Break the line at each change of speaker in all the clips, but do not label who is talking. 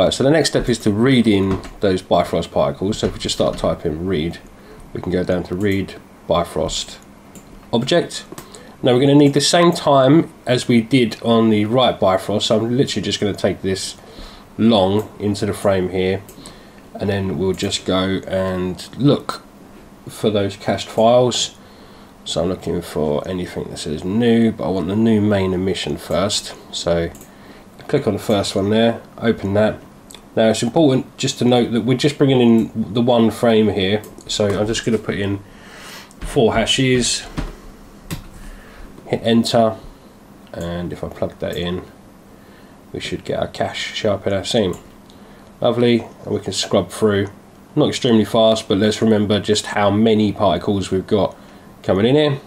Right, so the next step is to read in those Bifrost particles. So if we just start typing read, we can go down to read Bifrost object. Now we're going to need the same time as we did on the write Bifrost. So I'm literally just going to take this long into the frame here and then we'll just go and look for those cached files. So I'm looking for anything that says new, but I want the new main emission first. So click on the first one there, open that. Now it's important just to note that we're just bringing in the one frame here. So I'm just going to put in four hashes, hit enter, and if I plug that in, we should get our cache in our scene. Lovely, and we can scrub through. Not extremely fast, but let's remember just how many particles we've got coming in here.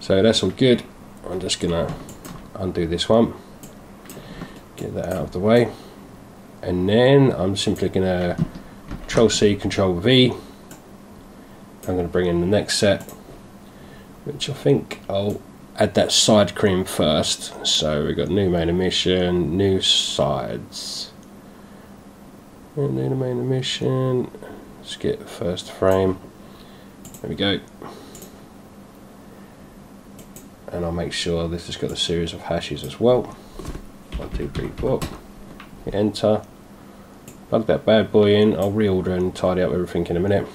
So that's all good. I'm just gonna undo this one get that out of the way and then I'm simply going to control C control V. I'm going to bring in the next set which I think I'll add that side cream first. So we've got new main emission new sides. New main emission let's get first frame. There we go. And I'll make sure this has got a series of hashes as well. One, two, three, four. Hit enter. Plug that bad boy in. I'll reorder and tidy up everything in a minute.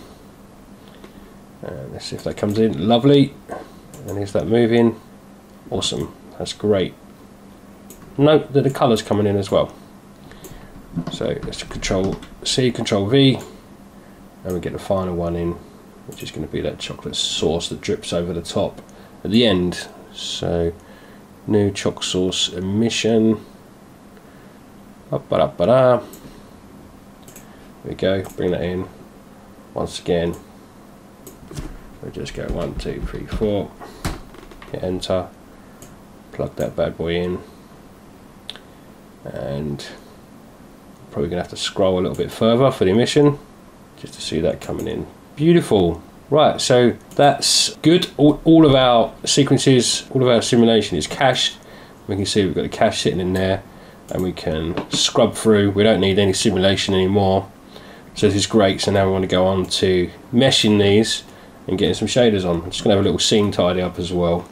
And let's see if that comes in. Lovely. And is that moving? Awesome. That's great. Note that the colour's coming in as well. So let's control C, control V, and we get the final one in, which is going to be that chocolate sauce that drips over the top at the end. So new chalk sauce emission. Up, ba, ba, There we go, bring that in. Once again, we just go one, two, three, four. Hit enter. Plug that bad boy in. And probably gonna have to scroll a little bit further for the emission just to see that coming in. Beautiful. Right, so that's good. All, all, of our sequences, all of our simulation is cached. We can see we've got the cache sitting in there and we can scrub through. We don't need any simulation anymore. So this is great. So now we want to go on to meshing these and getting some shaders on. I'm just going to have a little scene tidy up as well.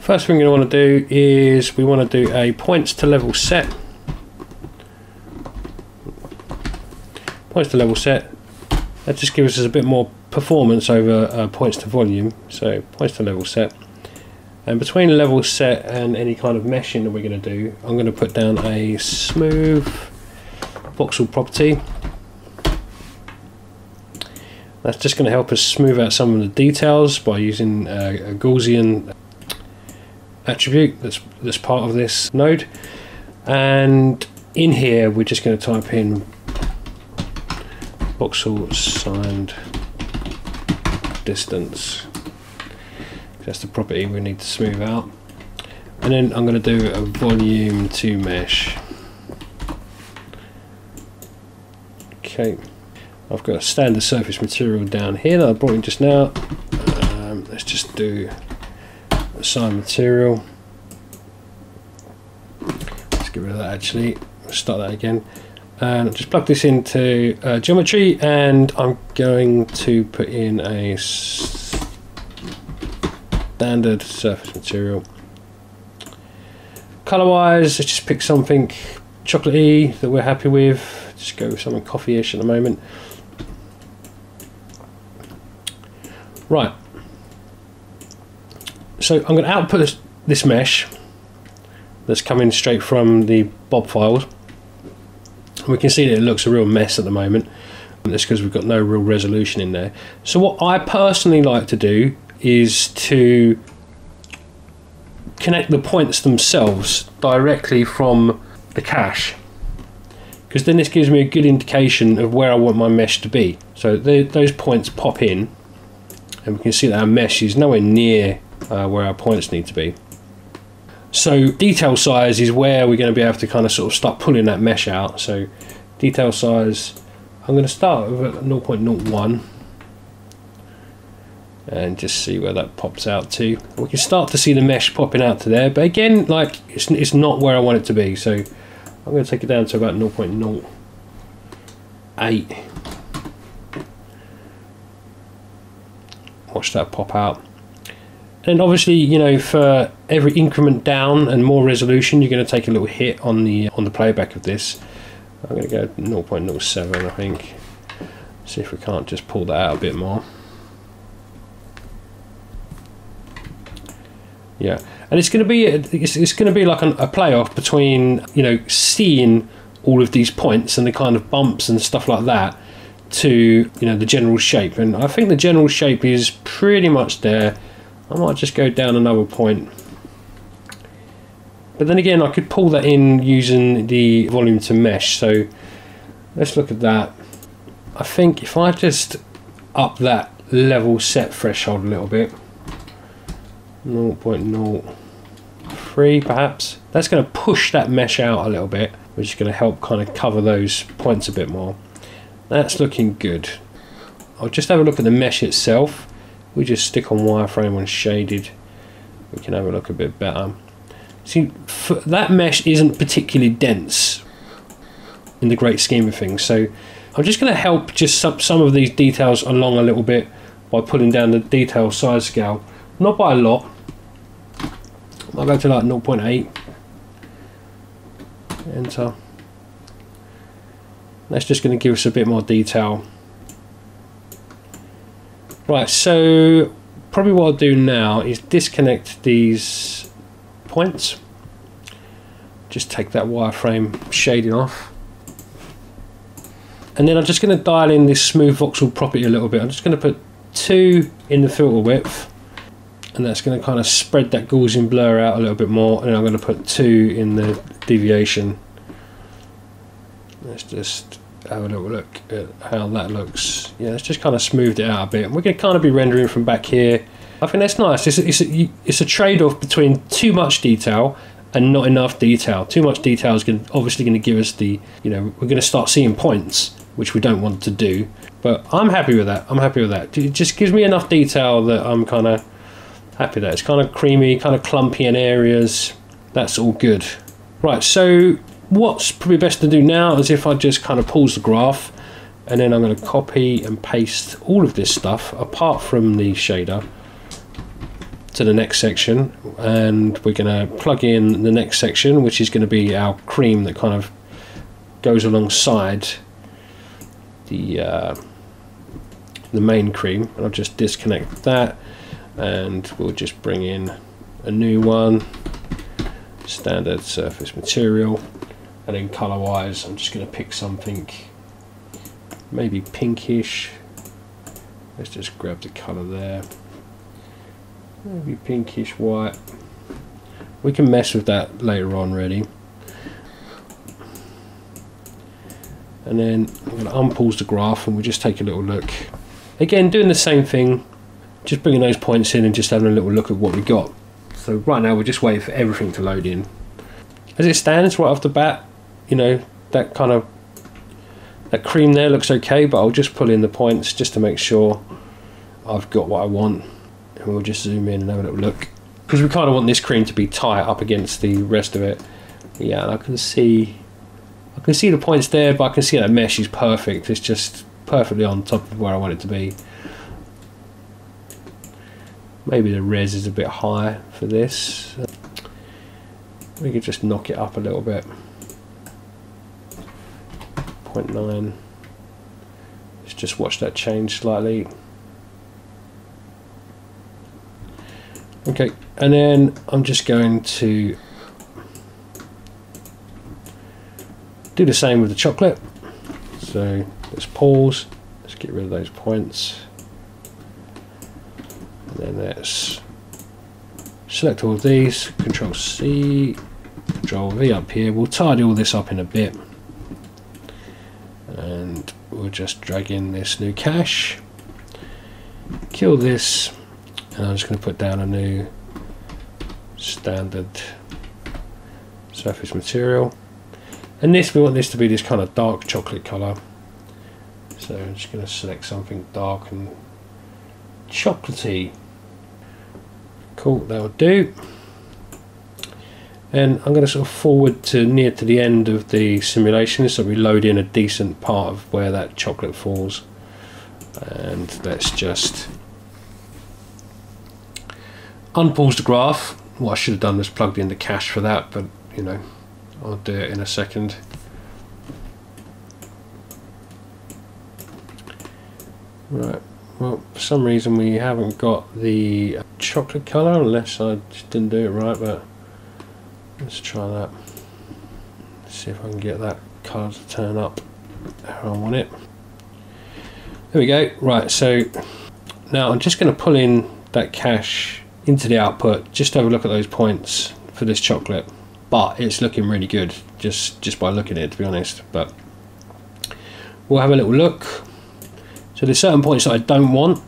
First thing we want to do is we want to do a points to level set. Points to level set. That just gives us a bit more performance over uh, points to volume. So points to level set. And between level set and any kind of meshing that we're going to do, I'm going to put down a smooth voxel property. That's just going to help us smooth out some of the details by using uh, a Gaussian attribute that's that's part of this node and in here we're just going to type in voxel signed distance that's the property we need to smooth out and then I'm going to do a volume to mesh okay I've got a standard surface material down here that I brought in just now um, let's just do assign material. Let's get rid of that actually. start that again. And just plug this into uh, geometry and I'm going to put in a standard surface material. Color wise, let's just pick something chocolatey that we're happy with. Just go with something coffee-ish at the moment. Right, so I'm going to output this, this mesh that's coming straight from the Bob files. We can see that it looks a real mess at the moment. That's because we've got no real resolution in there. So what I personally like to do is to connect the points themselves directly from the cache because then this gives me a good indication of where I want my mesh to be. So the, those points pop in and we can see that our mesh is nowhere near uh, where our points need to be. So detail size is where we're going to be able to kind of sort of start pulling that mesh out. So detail size I'm going to start with 0.01 and just see where that pops out to. We can start to see the mesh popping out to there but again like it's, it's not where I want it to be. So I'm going to take it down to about 0.08 watch that pop out and obviously you know for every increment down and more resolution you're going to take a little hit on the uh, on the playback of this. I'm going to go 0.07 I think. See if we can't just pull that out a bit more. Yeah and it's going to be uh, it's, it's going to be like an, a playoff between you know seeing all of these points and the kind of bumps and stuff like that to you know the general shape. And I think the general shape is pretty much there I might just go down another point but then again I could pull that in using the volume to mesh so let's look at that I think if I just up that level set threshold a little bit 0.03 perhaps that's going to push that mesh out a little bit which is going to help kind of cover those points a bit more that's looking good. I'll just have a look at the mesh itself. We just stick on wireframe on shaded. We can have a look a bit better. See, that mesh isn't particularly dense in the great scheme of things. So I'm just going to help just some, some of these details along a little bit by pulling down the detail size scale. Not by a lot. I'll go to like 0.8. Enter. That's just going to give us a bit more detail. Right, so probably what I'll do now is disconnect these points. Just take that wireframe shading off. And then I'm just going to dial in this smooth voxel property a little bit. I'm just going to put two in the filter width and that's going to kind of spread that Gaussian blur out a little bit more and I'm going to put two in the deviation let's just have a little look at how that looks. Yeah, let's just kind of smoothed it out a bit. We're going to kind of be rendering from back here. I think that's nice. It's a, it's a, it's a trade-off between too much detail and not enough detail. Too much detail is going obviously going to give us the, you know, we're going to start seeing points, which we don't want to do. But I'm happy with that. I'm happy with that. It just gives me enough detail that I'm kind of happy that it's kind of creamy, kind of clumpy in areas. That's all good. Right, so what's probably best to do now is if I just kind of pause the graph and then I'm going to copy and paste all of this stuff apart from the shader to the next section and we're going to plug in the next section which is going to be our cream that kind of goes alongside the uh, the main cream. And I'll just disconnect that and we'll just bring in a new one standard surface material and then colour wise I'm just going to pick something maybe pinkish. Let's just grab the colour there. Maybe pinkish white. We can mess with that later on really and then I'm going to unpause the graph and we'll just take a little look. Again doing the same thing just bringing those points in and just having a little look at what we got. So right now we're just waiting for everything to load in. As it stands right off the bat you know, that kind of that cream there looks okay, but I'll just pull in the points just to make sure I've got what I want. And we'll just zoom in and have a little look. Because we kind of want this cream to be tight up against the rest of it. Yeah, I can see I can see the points there, but I can see that mesh is perfect. It's just perfectly on top of where I want it to be. Maybe the res is a bit high for this. We could just knock it up a little bit. 0.9 let's just watch that change slightly. Okay and then I'm just going to do the same with the chocolate. So let's pause. Let's get rid of those points. And then let's select all of these. Control C control V up here. We'll tidy all this up in a bit just drag in this new cache kill this and I'm just going to put down a new standard surface material And this, we want this to be this kind of dark chocolate colour. So I'm just going to select something dark and chocolatey. Cool, that'll do. And I'm going to sort of forward to near to the end of the simulation so we load in a decent part of where that chocolate falls. And let's just unpause the graph. What I should have done was plugged in the cache for that, but you know, I'll do it in a second. Right, well, for some reason we haven't got the chocolate colour, unless I just didn't do it right, but let's try that. See if I can get that colour to turn up how I want it. There we go, right, so now I'm just going to pull in that cache into the output, just have a look at those points for this chocolate. But it's looking really good, just, just by looking at it, to be honest. But we'll have a little look. So there's certain points that I don't want.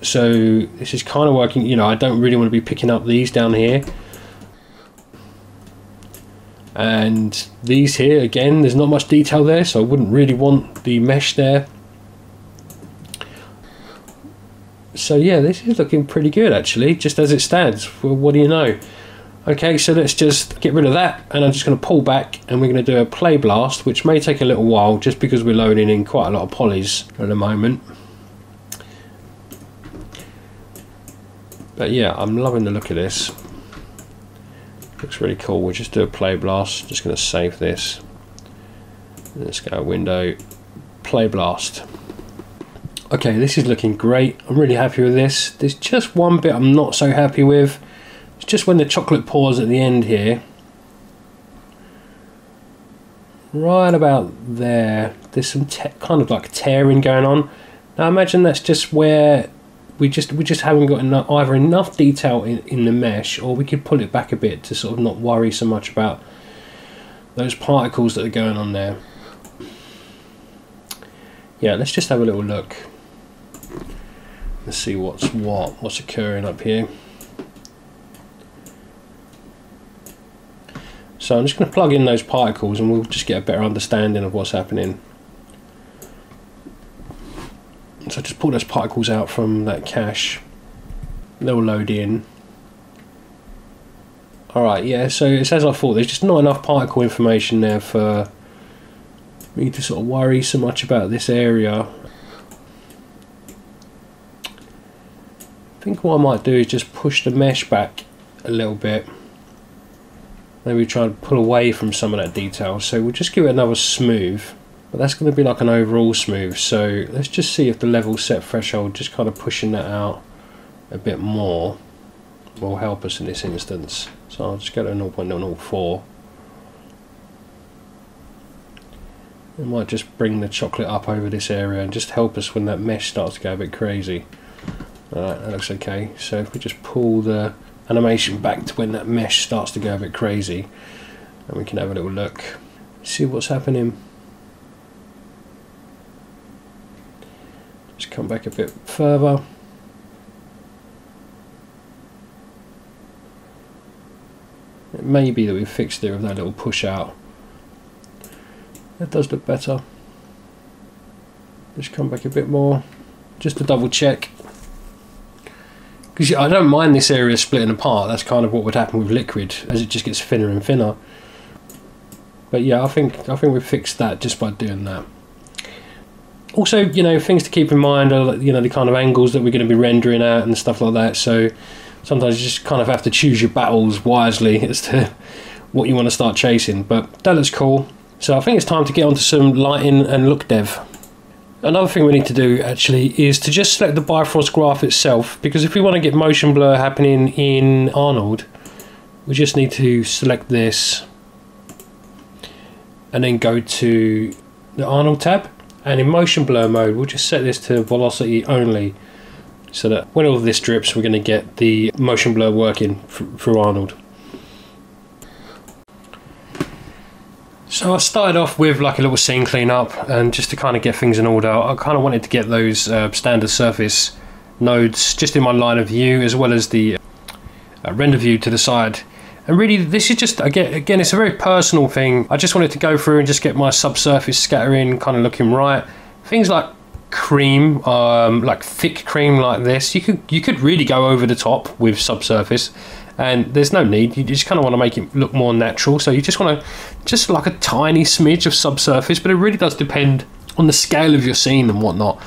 So this is kind of working, you know, I don't really want to be picking up these down here. And these here, again, there's not much detail there, so I wouldn't really want the mesh there. So yeah, this is looking pretty good actually, just as it stands. Well, what do you know? Okay, so let's just get rid of that, and I'm just going to pull back, and we're going to do a play blast, which may take a little while, just because we're loading in quite a lot of polys at the moment. But yeah, I'm loving the look of this. Looks really cool. We'll just do a play blast. Just going to save this. Let's go window, play blast. Okay, this is looking great. I'm really happy with this. There's just one bit I'm not so happy with. It's just when the chocolate pours at the end here. Right about there, there's some kind of like tearing going on. Now imagine that's just where we just we just haven't got enough either enough detail in, in the mesh or we could pull it back a bit to sort of not worry so much about those particles that are going on there. Yeah, let's just have a little look. Let's see what's what, what's occurring up here. So I'm just going to plug in those particles and we'll just get a better understanding of what's happening. So just pull those particles out from that cache. They'll load in. Alright, yeah, so it's as I thought, there's just not enough particle information there for me to sort of worry so much about this area. I think what I might do is just push the mesh back a little bit. Maybe try and pull away from some of that detail. So we'll just give it another smooth. But that's going to be like an overall smooth. So let's just see if the level set threshold, just kind of pushing that out a bit more, will help us in this instance. So I'll just go to 0.004. It might just bring the chocolate up over this area and just help us when that mesh starts to go a bit crazy. Alright, that looks okay. So if we just pull the animation back to when that mesh starts to go a bit crazy, and we can have a little look, see what's happening. Come back a bit further. It may be that we've fixed it with that little push out. That does look better. Just come back a bit more, just to double check because I don't mind this area splitting apart. That's kind of what would happen with liquid as it just gets thinner and thinner. But yeah, I think I think we've fixed that just by doing that. Also, you know, things to keep in mind are you know the kind of angles that we're going to be rendering at and stuff like that. So sometimes you just kind of have to choose your battles wisely as to what you want to start chasing. But that looks cool. So I think it's time to get onto some lighting and look dev. Another thing we need to do actually is to just select the Bifrost graph itself because if we want to get motion blur happening in Arnold we just need to select this and then go to the Arnold tab and in motion blur mode we'll just set this to velocity only so that when all this drips we're going to get the motion blur working through Arnold. So I started off with like a little scene cleanup and just to kind of get things in order. I kind of wanted to get those uh, standard surface nodes just in my line of view as well as the uh, render view to the side And really, this is just again, again, it's a very personal thing. I just wanted to go through and just get my subsurface scattering kind of looking right. Things like cream, um, like thick cream like this, you could you could really go over the top with subsurface, and there's no need. You just kind of want to make it look more natural. So you just want to just like a tiny smidge of subsurface, but it really does depend on the scale of your scene and whatnot.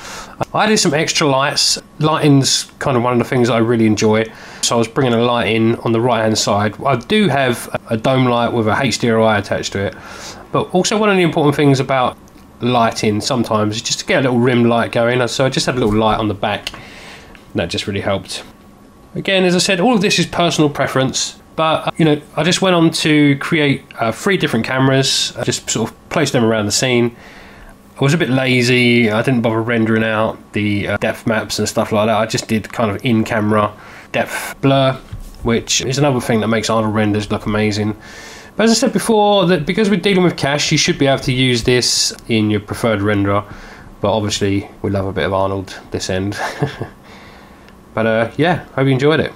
I did some extra lights. Lighting's kind of one of the things I really enjoy. So I was bringing a light in on the right hand side. I do have a dome light with a HDRI attached to it. But also one of the important things about lighting sometimes is just to get a little rim light going. So I just had a little light on the back. That just really helped. Again, as I said, all of this is personal preference. But you know, I just went on to create uh, three different cameras. I just sort of placed them around the scene I was a bit lazy. I didn't bother rendering out the uh, depth maps and stuff like that. I just did kind of in camera depth blur, which is another thing that makes Arnold renders look amazing. But as I said before, that because we're dealing with cache, you should be able to use this in your preferred renderer. But obviously, we love a bit of Arnold this end. but uh, yeah, hope you enjoyed it.